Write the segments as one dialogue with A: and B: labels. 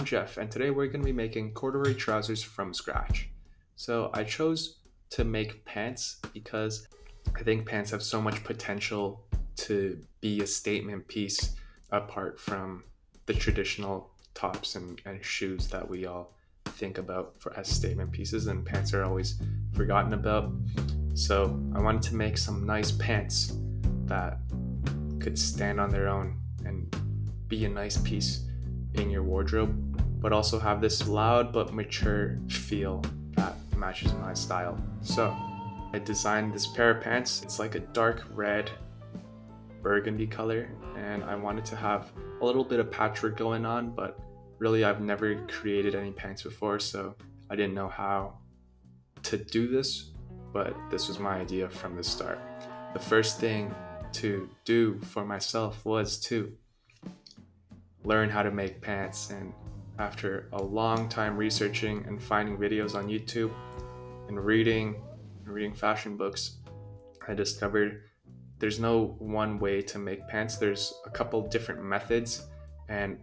A: I'm Jeff, and today we're going to be making corduroy trousers from scratch. So I chose to make pants because I think pants have so much potential to be a statement piece apart from the traditional tops and, and shoes that we all think about for as statement pieces and pants are always forgotten about. So I wanted to make some nice pants that could stand on their own and be a nice piece in your wardrobe, but also have this loud but mature feel that matches my style. So I designed this pair of pants. It's like a dark red burgundy color and I wanted to have a little bit of patchwork going on, but really I've never created any pants before, so I didn't know how to do this, but this was my idea from the start. The first thing to do for myself was to learn how to make pants and after a long time researching and finding videos on YouTube and reading and reading fashion books, I discovered there's no one way to make pants. There's a couple different methods and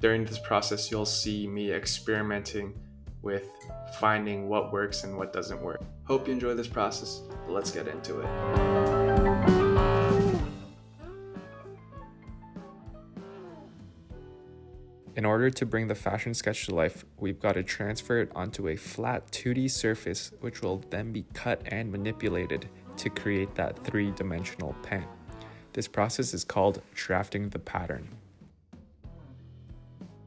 A: during this process you'll see me experimenting with finding what works and what doesn't work. Hope you enjoy this process. Let's get into it. In order to bring the fashion sketch to life, we've got to transfer it onto a flat 2D surface, which will then be cut and manipulated to create that three dimensional pen. This process is called drafting the pattern.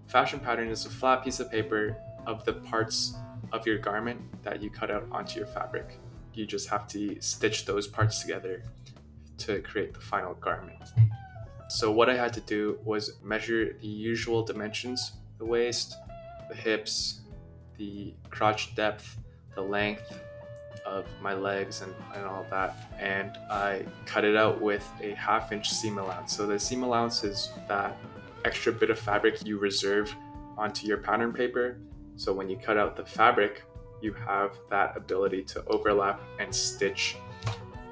A: Fashion pattern is a flat piece of paper of the parts of your garment that you cut out onto your fabric. You just have to stitch those parts together to create the final garment. So what I had to do was measure the usual dimensions, the waist, the hips, the crotch depth, the length of my legs and, and all that. And I cut it out with a half inch seam allowance. So the seam allowance is that extra bit of fabric you reserve onto your pattern paper. So when you cut out the fabric, you have that ability to overlap and stitch,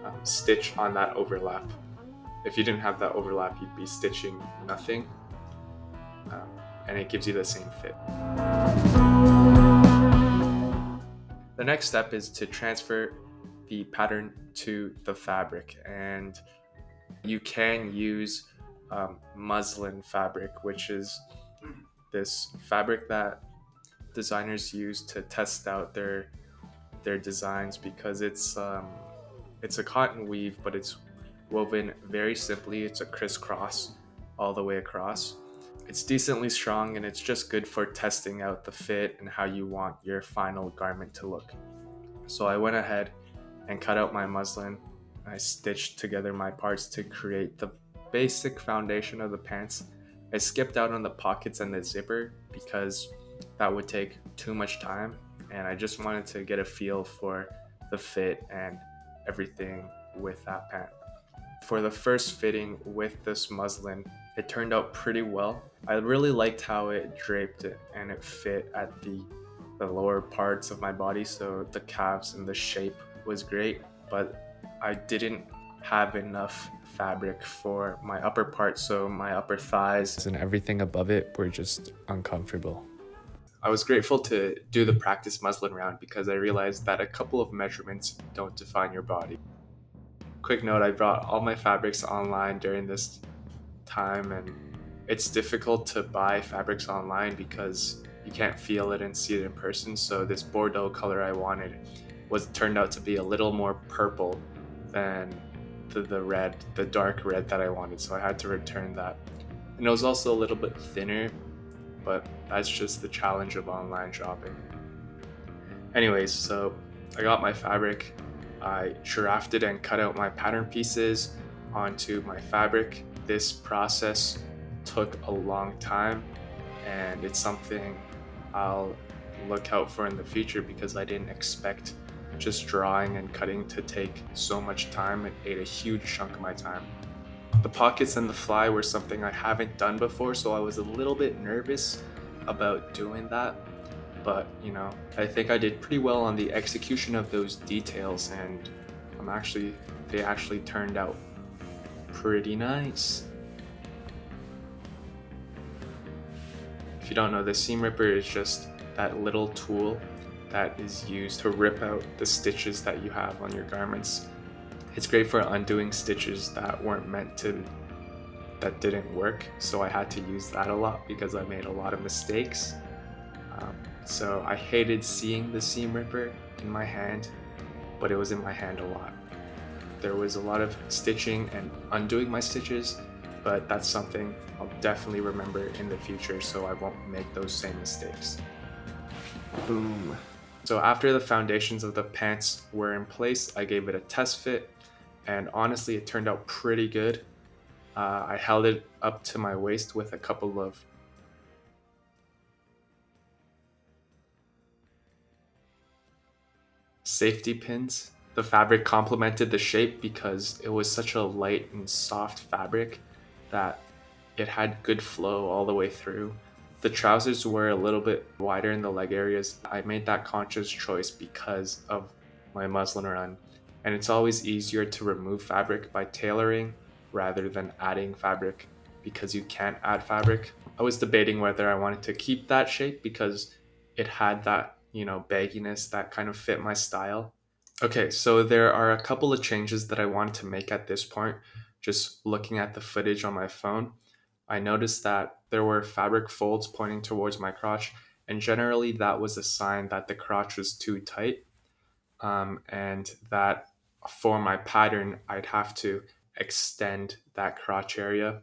A: um, stitch on that overlap if you didn't have that overlap, you'd be stitching nothing. Um, and it gives you the same fit. The next step is to transfer the pattern to the fabric and you can use um, muslin fabric which is this fabric that designers use to test out their their designs because it's um, it's a cotton weave but it's woven very simply. It's a crisscross all the way across. It's decently strong and it's just good for testing out the fit and how you want your final garment to look. So I went ahead and cut out my muslin. I stitched together my parts to create the basic foundation of the pants. I skipped out on the pockets and the zipper because that would take too much time and I just wanted to get a feel for the fit and everything with that pant. For the first fitting with this muslin, it turned out pretty well. I really liked how it draped it and it fit at the, the lower parts of my body, so the calves and the shape was great, but I didn't have enough fabric for my upper part, so my upper thighs and everything above it were just uncomfortable. I was grateful to do the practice muslin round because I realized that a couple of measurements don't define your body quick note I brought all my fabrics online during this time, and it's difficult to buy fabrics online because you can't feel it and see it in person. So, this Bordeaux color I wanted was turned out to be a little more purple than the, the red, the dark red that I wanted. So, I had to return that. And it was also a little bit thinner, but that's just the challenge of online shopping. Anyways, so I got my fabric I drafted and cut out my pattern pieces onto my fabric. This process took a long time and it's something I'll look out for in the future because I didn't expect just drawing and cutting to take so much time. It ate a huge chunk of my time. The pockets and the fly were something I haven't done before, so I was a little bit nervous about doing that but you know, I think I did pretty well on the execution of those details and I'm actually, they actually turned out pretty nice. If you don't know, the seam ripper is just that little tool that is used to rip out the stitches that you have on your garments. It's great for undoing stitches that weren't meant to, that didn't work. So I had to use that a lot because I made a lot of mistakes. So I hated seeing the seam ripper in my hand, but it was in my hand a lot. There was a lot of stitching and undoing my stitches, but that's something I'll definitely remember in the future so I won't make those same mistakes. Boom. So after the foundations of the pants were in place, I gave it a test fit and honestly it turned out pretty good. Uh, I held it up to my waist with a couple of safety pins. The fabric complemented the shape because it was such a light and soft fabric that it had good flow all the way through. The trousers were a little bit wider in the leg areas. I made that conscious choice because of my muslin run. And it's always easier to remove fabric by tailoring rather than adding fabric because you can't add fabric. I was debating whether I wanted to keep that shape because it had that, you know, bagginess that kind of fit my style. Okay, so there are a couple of changes that I wanted to make at this point just looking at the footage on my phone, I noticed that there were fabric folds pointing towards my crotch, and generally that was a sign that the crotch was too tight, um, and that for my pattern, I'd have to extend that crotch area.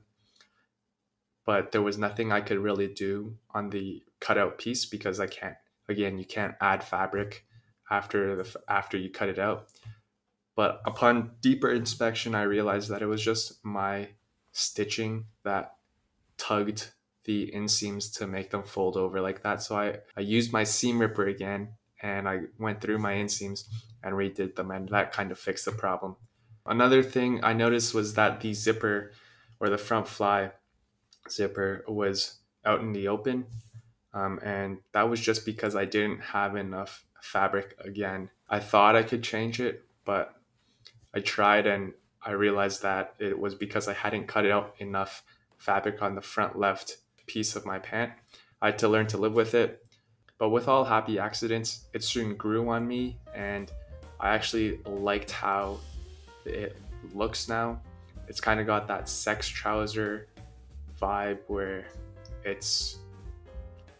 A: But there was nothing I could really do on the cutout piece because I can't. Again, you can't add fabric after the after you cut it out. But upon deeper inspection, I realized that it was just my stitching that tugged the inseams to make them fold over like that. So I, I used my seam ripper again and I went through my inseams and redid them, and that kind of fixed the problem. Another thing I noticed was that the zipper or the front fly zipper was out in the open. Um, and that was just because I didn't have enough fabric again. I thought I could change it, but I tried and I realized that it was because I hadn't cut out enough fabric on the front left piece of my pant. I had to learn to live with it. But with all happy accidents, it soon grew on me and I actually liked how it looks now. It's kind of got that sex trouser vibe where it's,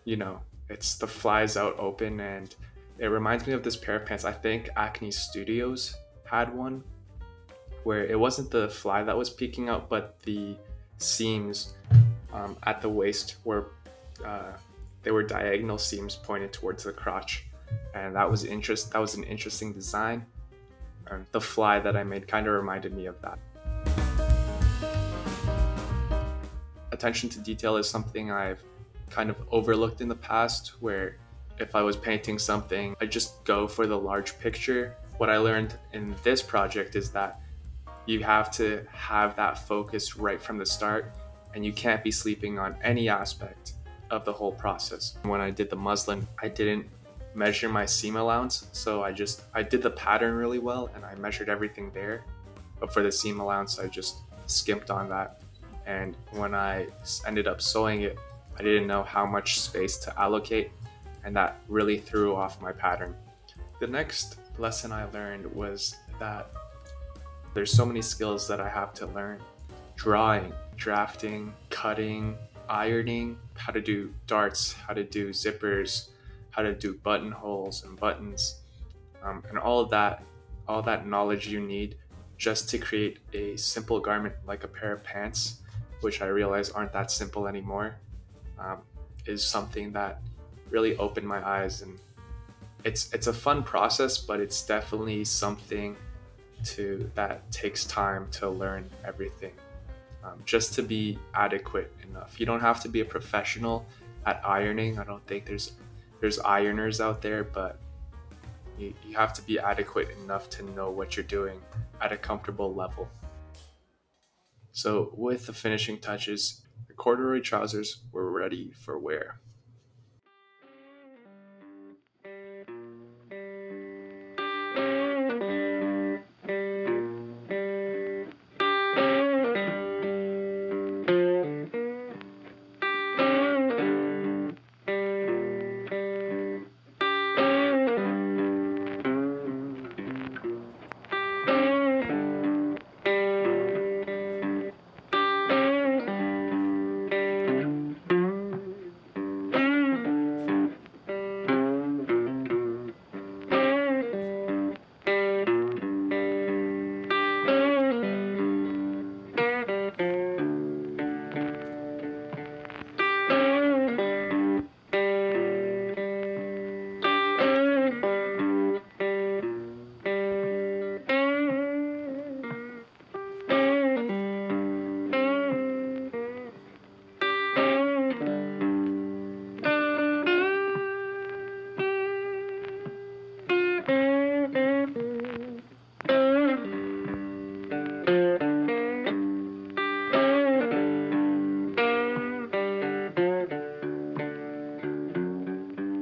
A: you know, it's the flies out open and it reminds me of this pair of pants. I think Acne Studios had one where it wasn't the fly that was peeking out, but the seams um, at the waist were uh, they were diagonal seams pointed towards the crotch, and that was interest. That was an interesting design. Um, the fly that I made kind of reminded me of that. Attention to detail is something I've kind of overlooked in the past, where if I was painting something, I just go for the large picture. What I learned in this project is that you have to have that focus right from the start and you can't be sleeping on any aspect of the whole process. When I did the muslin, I didn't measure my seam allowance, so I just I did the pattern really well and I measured everything there. But for the seam allowance, I just skimped on that. And when I ended up sewing it, I didn't know how much space to allocate, and that really threw off my pattern. The next lesson I learned was that there's so many skills that I have to learn drawing, drafting, cutting, ironing, how to do darts, how to do zippers, how to do buttonholes and buttons, um, and all of that, all that knowledge you need just to create a simple garment like a pair of pants, which I realize aren't that simple anymore, um, is something that really opened my eyes. And it's it's a fun process, but it's definitely something to that takes time to learn everything um, just to be adequate enough. You don't have to be a professional at ironing. I don't think there's there's ironers out there but you, you have to be adequate enough to know what you're doing at a comfortable level. So with the finishing touches the corduroy trousers were ready for wear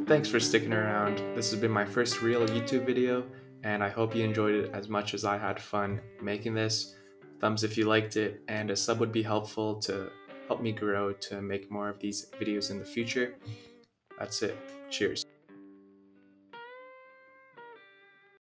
A: Thanks for sticking around. This has been my first real YouTube video, and I hope you enjoyed it as much as I had fun making this. Thumbs if you liked it, and a sub would be helpful to help me grow to make more of these videos in the future. That's it. Cheers.